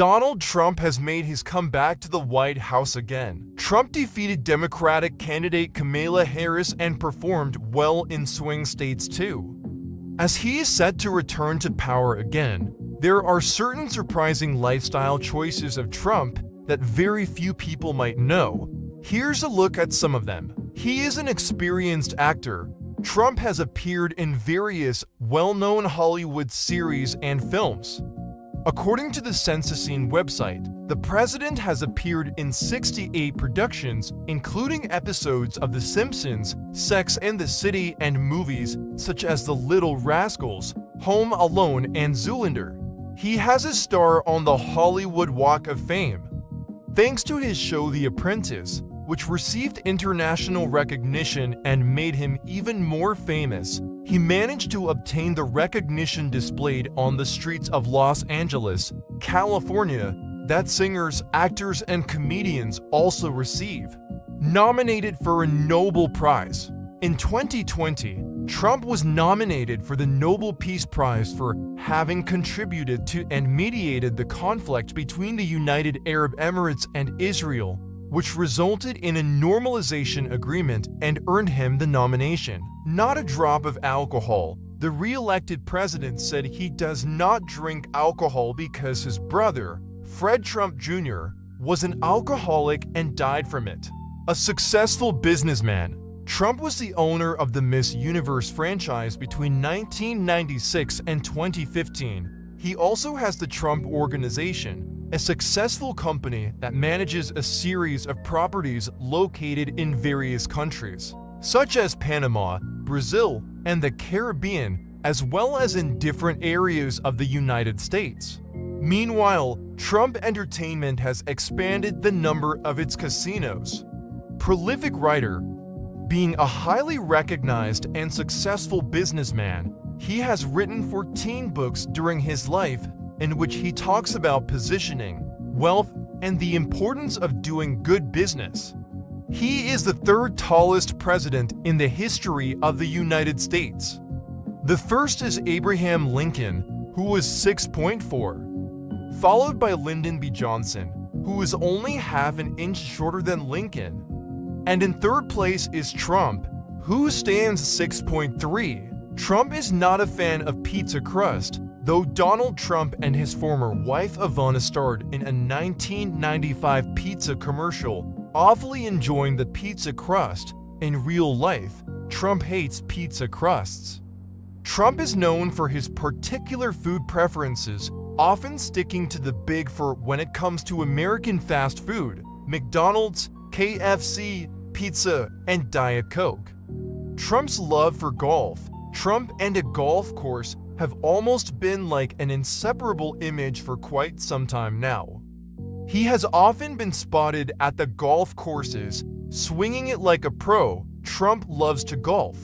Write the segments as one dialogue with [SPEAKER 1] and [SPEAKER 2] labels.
[SPEAKER 1] Donald Trump has made his comeback to the White House again. Trump defeated Democratic candidate Kamala Harris and performed well in swing states too. As he is set to return to power again, there are certain surprising lifestyle choices of Trump that very few people might know. Here's a look at some of them. He is an experienced actor. Trump has appeared in various well-known Hollywood series and films. According to the Censusine website, the president has appeared in 68 productions, including episodes of The Simpsons, Sex and the City, and movies such as The Little Rascals, Home Alone, and Zoolander. He has a star on the Hollywood Walk of Fame. Thanks to his show The Apprentice, which received international recognition and made him even more famous, he managed to obtain the recognition displayed on the streets of Los Angeles, California, that singers, actors, and comedians also receive. Nominated for a Nobel Prize. In 2020, Trump was nominated for the Nobel Peace Prize for having contributed to and mediated the conflict between the United Arab Emirates and Israel, which resulted in a normalization agreement and earned him the nomination. Not a drop of alcohol. The re-elected president said he does not drink alcohol because his brother, Fred Trump Jr., was an alcoholic and died from it. A successful businessman, Trump was the owner of the Miss Universe franchise between 1996 and 2015. He also has the Trump Organization, a successful company that manages a series of properties located in various countries, such as Panama, Brazil, and the Caribbean, as well as in different areas of the United States. Meanwhile, Trump Entertainment has expanded the number of its casinos. Prolific writer, being a highly recognized and successful businessman, he has written 14 books during his life in which he talks about positioning, wealth, and the importance of doing good business. He is the third tallest president in the history of the United States. The first is Abraham Lincoln, who was 6.4, followed by Lyndon B. Johnson, who was only half an inch shorter than Lincoln, and in third place is Trump, who stands 6.3. Trump is not a fan of pizza crust, though Donald Trump and his former wife Ivana starred in a 1995 pizza commercial, awfully enjoying the pizza crust. In real life, Trump hates pizza crusts. Trump is known four his particular food preferences, often sticking to the big for when it comes to American fast food, McDonald's, KFC, pizza, and Diet Coke. Trump's love for golf. Trump and a golf course have almost been like an inseparable image for quite some time now. He has often been spotted at the golf courses, swinging it like a pro. Trump loves to golf.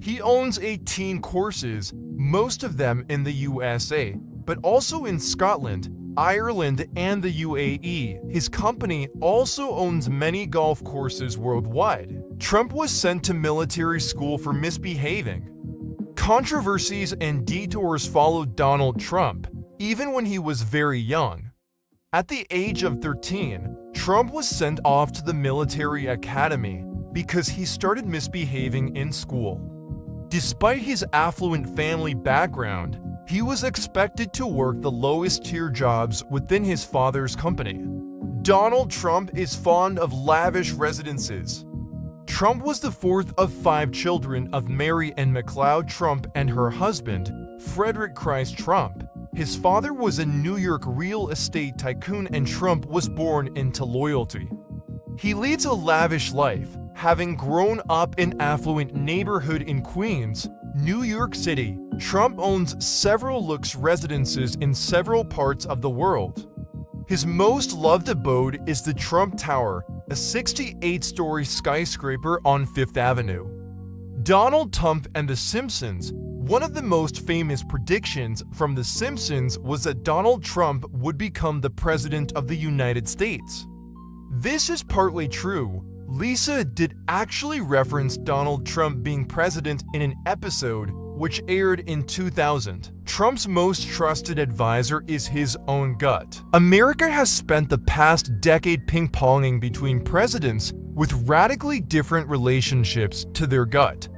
[SPEAKER 1] He owns 18 courses, most of them in the USA, but also in Scotland, Ireland, and the UAE. His company also owns many golf courses worldwide. Trump was sent to military school for misbehaving. Controversies and detours followed Donald Trump, even when he was very young. At the age of 13, Trump was sent off to the military academy because he started misbehaving in school. Despite his affluent family background, he was expected to work the lowest tier jobs within his father's company. Donald Trump is fond of lavish residences. Trump was the fourth of five children of Mary Anne MacLeod Trump and her husband, Frederick Christ Trump. His father was a New York real estate tycoon and Trump was born into loyalty. He leads a lavish life, having grown up in affluent neighborhood in Queens, New York City, Trump owns several lux residences in several parts of the world. His most loved abode is the Trump Tower, a 68-story skyscraper on Fifth Avenue. Donald Trump and The Simpsons One of the most famous predictions from The Simpsons was that Donald Trump would become the President of the United States. This is partly true, Lisa did actually reference Donald Trump being president in an episode which aired in 2000. Trump's most trusted advisor is his own gut. America has spent the past decade ping-ponging between presidents with radically different relationships to their gut.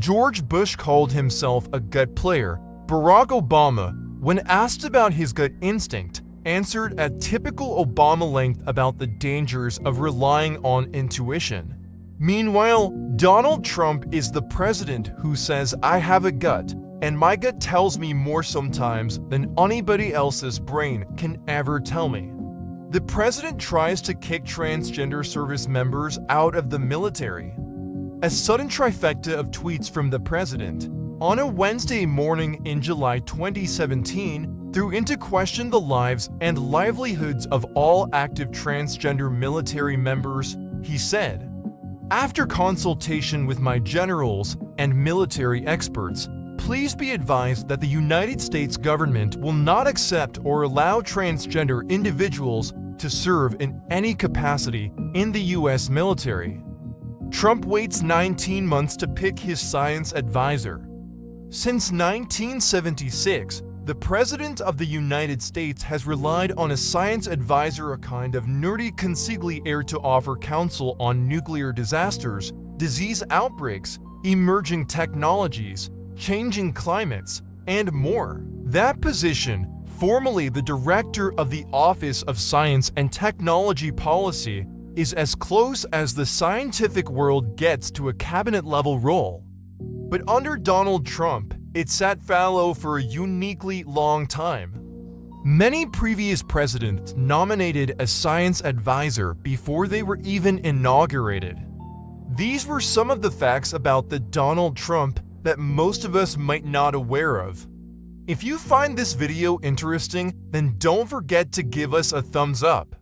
[SPEAKER 1] George Bush called himself a gut player. Barack Obama, when asked about his gut instinct, answered at typical Obama length about the dangers of relying on intuition. Meanwhile, Donald Trump is the president who says, I have a gut, and my gut tells me more sometimes than anybody else's brain can ever tell me. The president tries to kick transgender service members out of the military. A sudden trifecta of tweets from the president on a Wednesday morning in July 2017 threw into question the lives and livelihoods of all active transgender military members, he said. After consultation with my generals and military experts, please be advised that the United States government will not accept or allow transgender individuals to serve in any capacity in the U.S. military. Trump waits 19 months to pick his science advisor. Since 1976, the President of the United States has relied on a science advisor, a kind of nerdy consigliere to offer counsel on nuclear disasters, disease outbreaks, emerging technologies, changing climates, and more. That position, formerly the Director of the Office of Science and Technology Policy, is as close as the scientific world gets to a cabinet-level role. But under Donald Trump, it sat fallow for a uniquely long time. Many previous presidents nominated a science advisor before they were even inaugurated. These were some of the facts about the Donald Trump that most of us might not aware of. If you find this video interesting, then don't forget to give us a thumbs up.